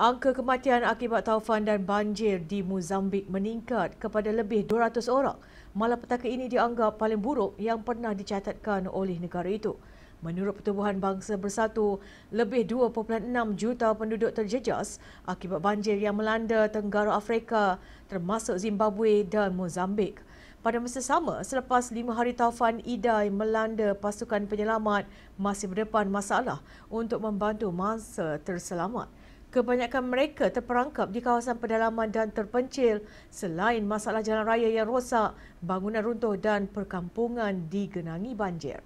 Angka kematian akibat taufan dan banjir di Mozambik meningkat kepada lebih 200 orang. Malapetaka ini dianggap paling buruk yang pernah dicatatkan oleh negara itu. Menurut Pertubuhan Bangsa Bersatu, lebih 2.6 juta penduduk terjejas akibat banjir yang melanda Tenggara Afrika termasuk Zimbabwe dan Mozambik. Pada masa sama, selepas lima hari taufan Idai melanda pasukan penyelamat masih berdepan masalah untuk membantu masa terselamat. Kebanyakan mereka terperangkap di kawasan pedalaman dan terpencil selain masalah jalan raya yang rosak, bangunan runtuh dan perkampungan digenangi banjir.